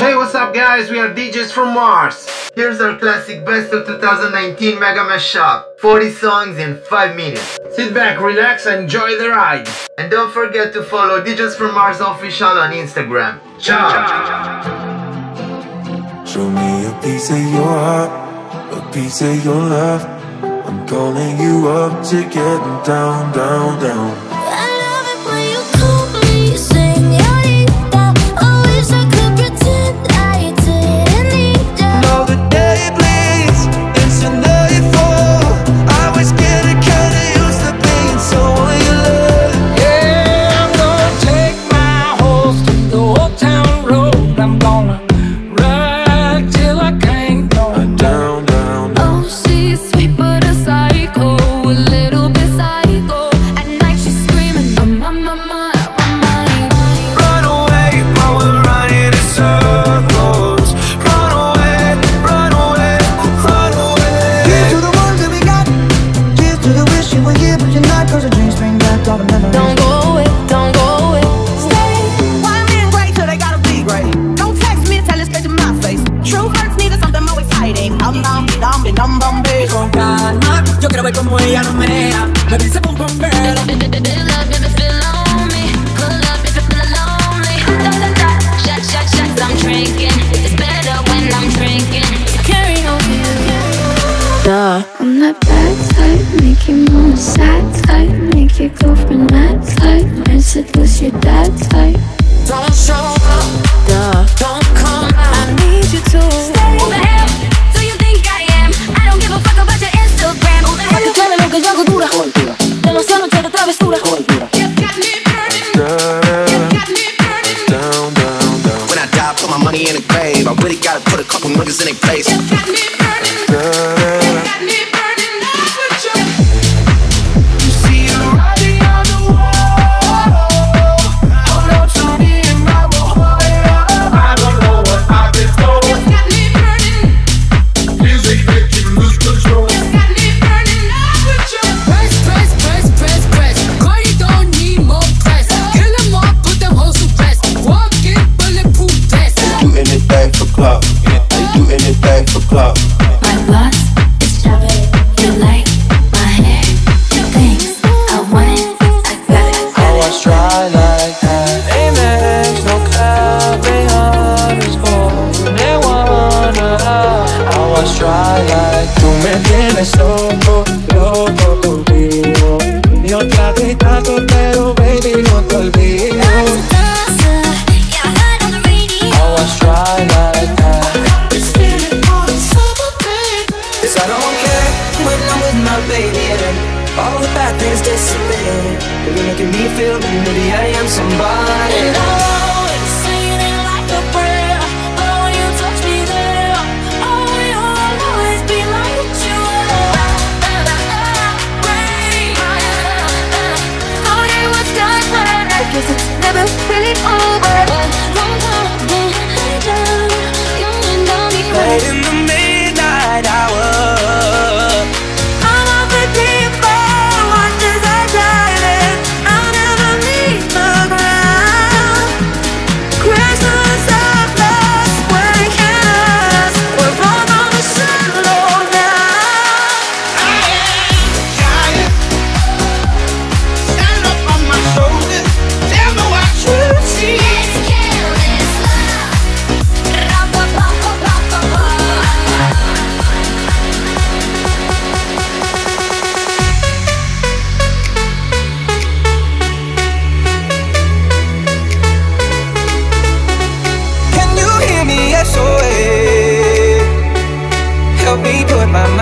Hey, what's up guys? We are DJs from Mars. Here's our classic best of 2019 Mega Mashup. 40 songs in 5 minutes. Sit back, relax, and enjoy the ride. And don't forget to follow DJs from Mars official on Instagram. Ciao! Ciao. Show me a piece of your heart, a piece of your love. I'm calling you up to get down, down, down. Cause dreams bring back all the memories. Don't go away, don't go away. Stay, why I'm great till they gotta be great. Don't text me, tell to my face. True something more exciting. Be be yo girl I'm drinking, it's better when I'm drinking. Carry on. I'm that bad type, making moves sad. Cause you're that type Don't show up. Duh. Don't come out. I need you to Stay Who the hell do you think I am? I don't give a fuck about your Instagram. Who the hell Tú sabes lo que yo hago dura Cultura Demasiado noche de travesura Cultura You got me burning. You got me burning. Down, down, down. When I die, put my money in the grave. I really gotta put a couple niggas in their place. You got me always try like Tú me tienes loco, loco contigo Y otra vez trato pero baby no te olvido. Always try like that. Cause I don't care when I'm with my baby all the bad things disappear. You're making me feel that maybe I am somebody.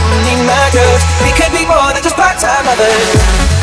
happening murders. We could be more than just part-time lovers.